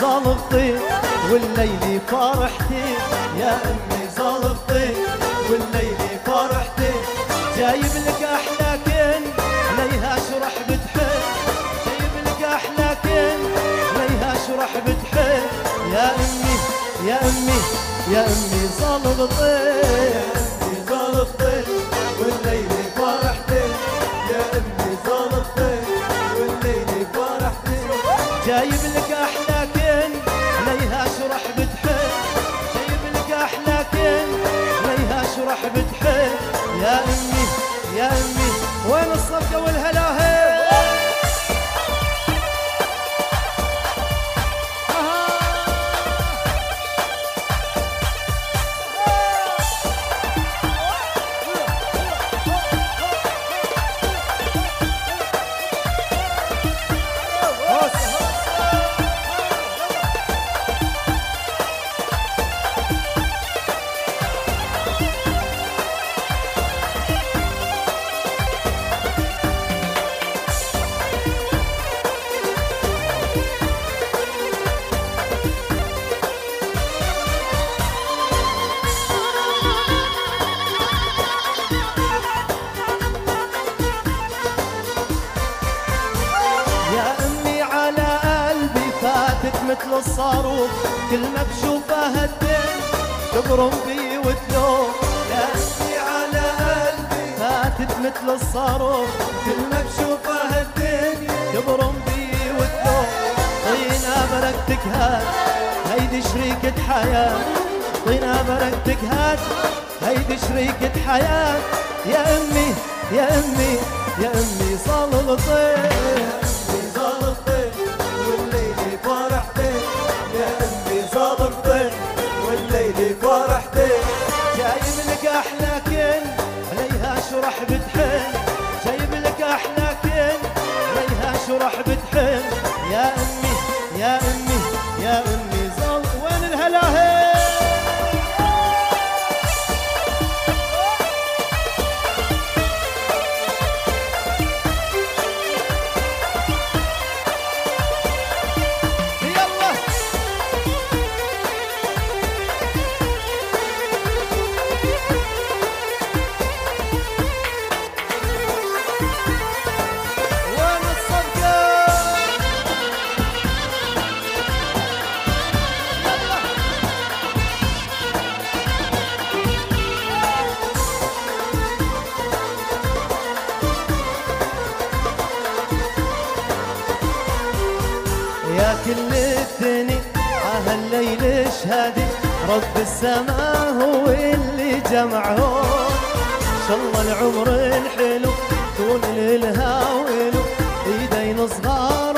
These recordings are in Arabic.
زلطي والليل فرحتي. يا أمي زلطي والليل فرحتي. جايب لك أحلى كن عليها شرح بتحب. جايب لك أحلى كن عليها شرح بتحب. يا أمي يا أمي يا أمي زلطي يا أمي زلطي والليل جايب لك أحلى كن عليها شرح بتحب جايب لك أحلى كن عليها شرح بتحب يا أمي يا أمي وين الصفقه والهلاهل؟ فاتت مثل الصاروخ كل ما بشوفها الدين تبرم بي وتلوم طينا بركتك هات هيدي شريكة حياة. طينا بركتك هات هيدي شريكة حياة. يا أمي يا أمي يا أمي صلغتي امي يا أمي يا أمي يا أمي زل وين الهلاهل رب السماء هو اللي جمعهم إن شاء الله العمر الحلو طول الهاول إيدين صغار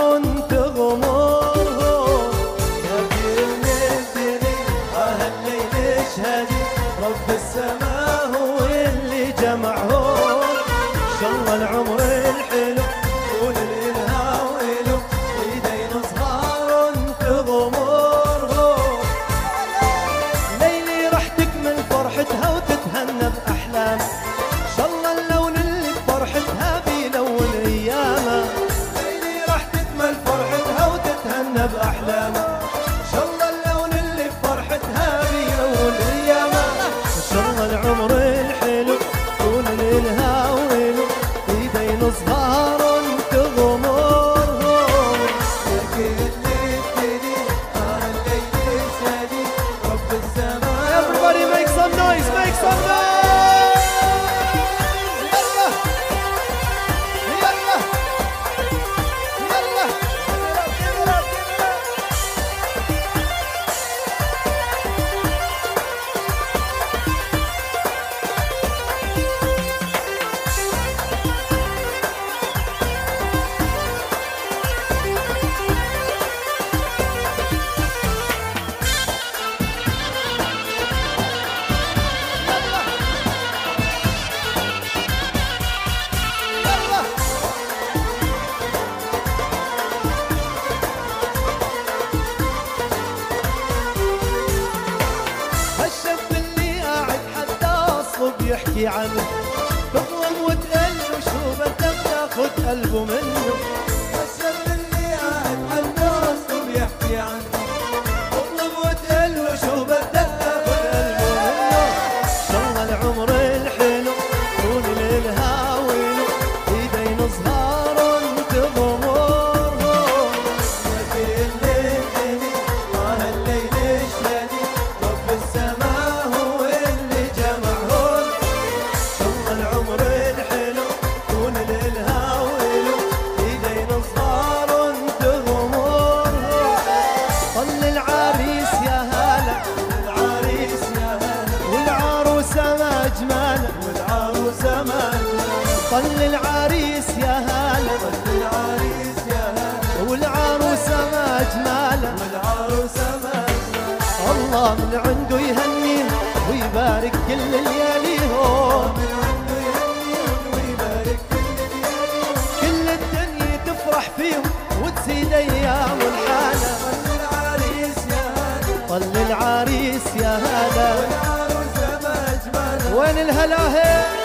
طل العريس يا هلا. طل العريس يا هلا والعروسة ما أجماله والعروسة ما الله من عنده يهنيه ويبارك كل لياليهم من عنده يهنيهم ويبارك كل لياليهم كل الدنيا تفرح فيهم وتزيد أيام الحالة. طل العريس يا هلا. طل العريس يا هلا والعروسة ما أجملها وين الهلاهي هوسة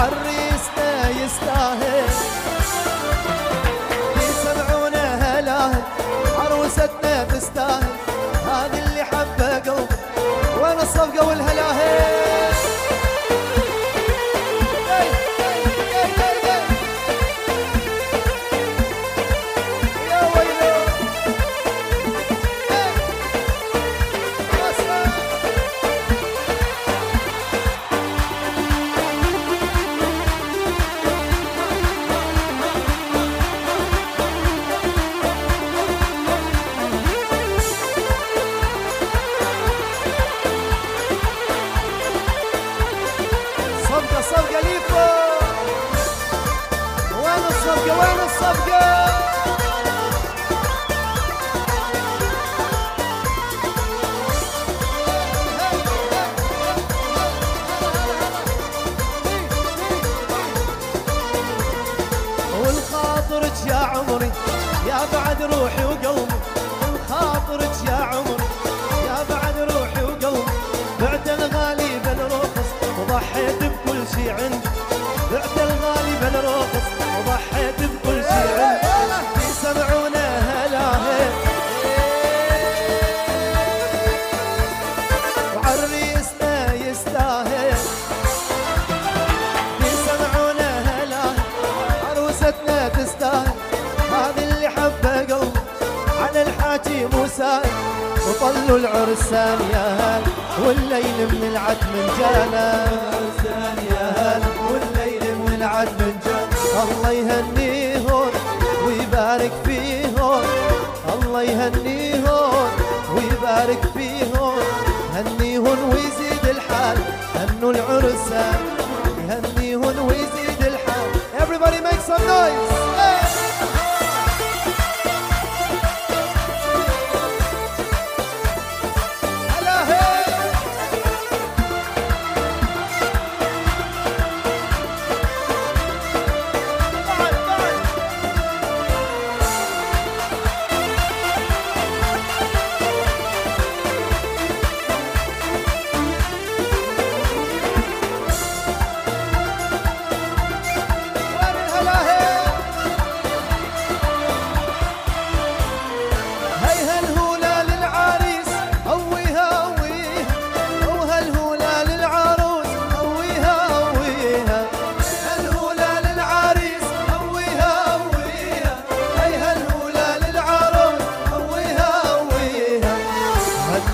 وعريسنا يستاهل. تسمعونا هلاهل عروستنا تستاهل. هذه اللي حبه قلبي وين الصفقة والهلاهل روحي وقلبي والخاطرك يا عمري. يا بعد روحي وقلبي بعت الغالي بالرخص وضحيت بكل شي عندي. وطلوا العرسان يا هل والليل من العتم جانا. العرسان يا والليل من الله يهنيهم ويبارك فيهم الله يهنيهم ويبارك فيهم هنيهن ويزيد الحال هنوا العرسان. يهنيهن ويزيد الحال. Everybody make some noise.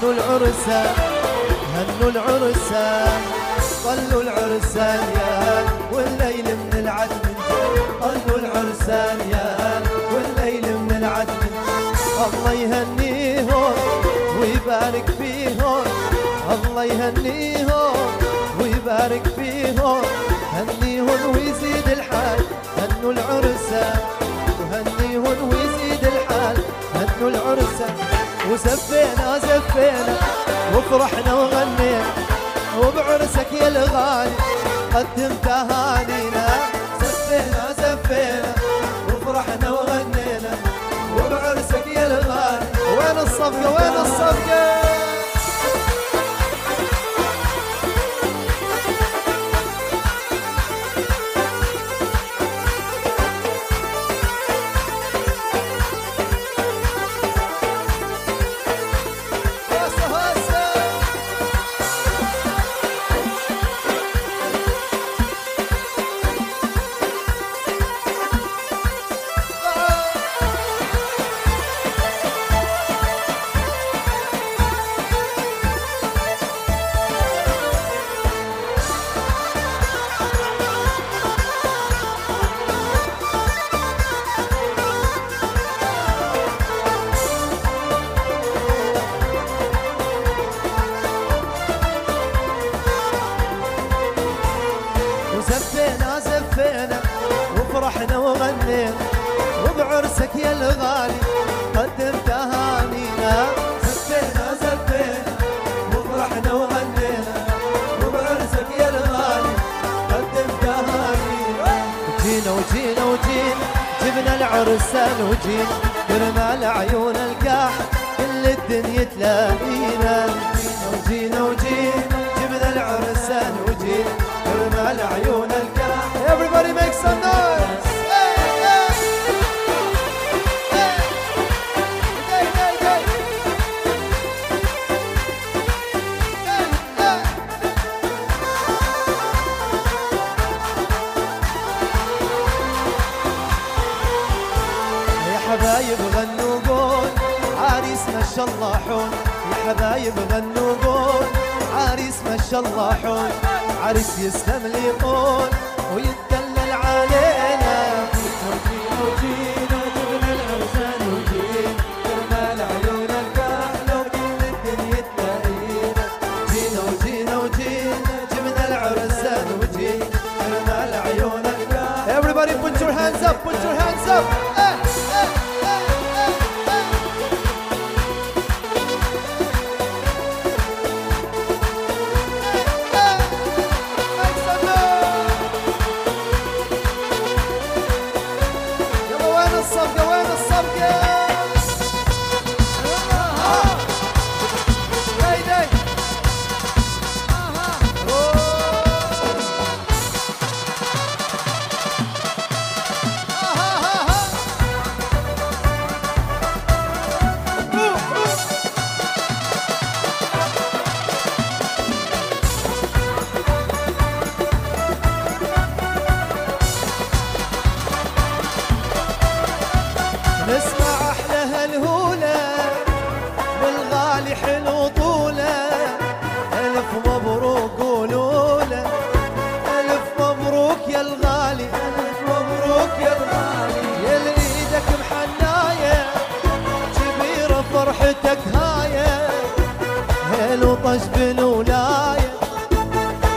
هنوا العرسان هنوا العرسان طلوا العرسان يا والليل من العتم جاي طلوا العرسان يا والليل من العتم الله يهنيهم ويبارك فيهم الله يهنيهم ويبارك فيهم. هنيهن ويزيد الحال هنوا العرسة وهنيهن ويزيد الحال هنوا العرسة. وزفينا زفينا وفرحنا وغنينا وبعرسك يا الغالي قدم تهانينا. زفينا زفينا وفرحنا وغنينا وبعرسك يا الغالي. وين الصفقة وين الصفقة؟ وبعرسك يا الغالي قدم تهانينا زفينا زفينا وفرحنا وغنينا وبعرسك يا الغالي قدم تهانينا جينا وجينا وجينا جبنا العرسان وجينا. برمال عيون القاح كل الدنيا تلاقينا جينا وجينا وجينا جبنا العرسان وجينا. برمال عيون القاح. Everybody make some noise! حون يا حبايب غنوا قول عريس ما شاء الله حون عريس يسلم لي قول ويتدلل علينا وجينا وجينا الدنيا جينا وجينا وجينا جبنا العرسان وجينا put your hands up. فرحتك هاية هيلو طش بالولاية.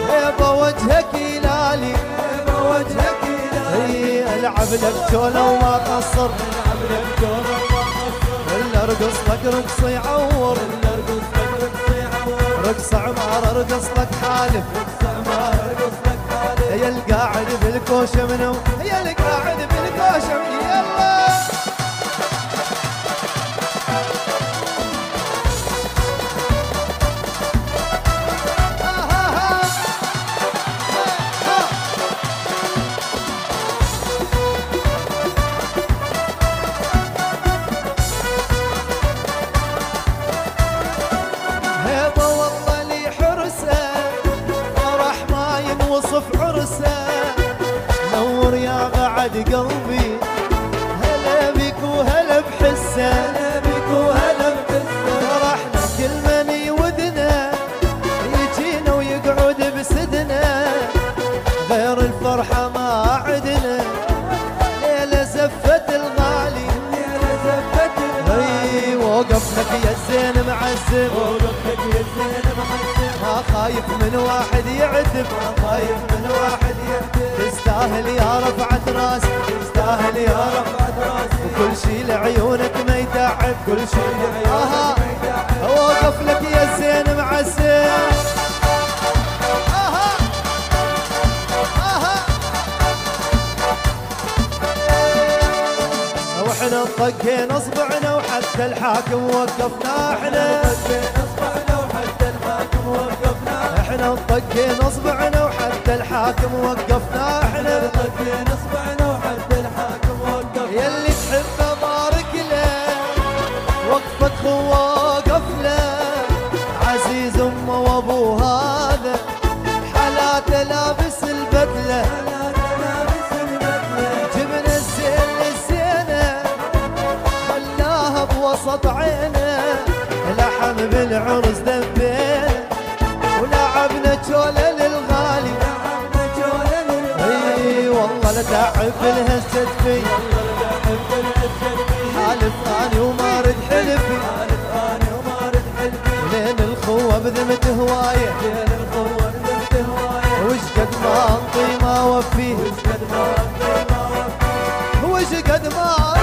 هيبة وجهك يلالي هيبة وجهك يلالي العب لك جولة وما قصر العب لك جولة وما قصر. اللي ارقص لك رقص يعور اللي ارقص لك رقص يعور. رقص عمار ارقص لك حالف رقص عمار ارقص لك حالف. يا القاعد بالكوشة منو؟ يا القاعد بالكوشة من يلا. غير الفرحة ما عدنا. ليلة زفت الغالي ليلة زفت الغالي وقف لك يا الزين معزم وقف لك يا الزين معزم ما خايف من واحد يعتب. خايف من واحد يهتف تستاهل يا رفعة راس تستاهل يا رفعت راسي. وكل شي لعيونك ما يتعب. كل شي لعيونك ما يتعب. اوقف لك يا الزين آها. وإحنا طقينا اصبعنا وحتى الحاكم وقفنا إحنا. طقينا اصبعنا وحتى الحاكم وقفنا إحنا طقينا اصبعنا وحتى الحاكم وقفنا إحنا. طقينا اصبعنا وحتى الحاكم وقفنا يلي تحبه بارك له وقفة خوا لحم بالعرس دبينا ولعبنا جولة للغالي. إي والله لا تعب الهسه في حالف اني وما رد حلفي. لين الخوة نزلت هواية. وش قد ما أنطي ما وفيه. وش قد ما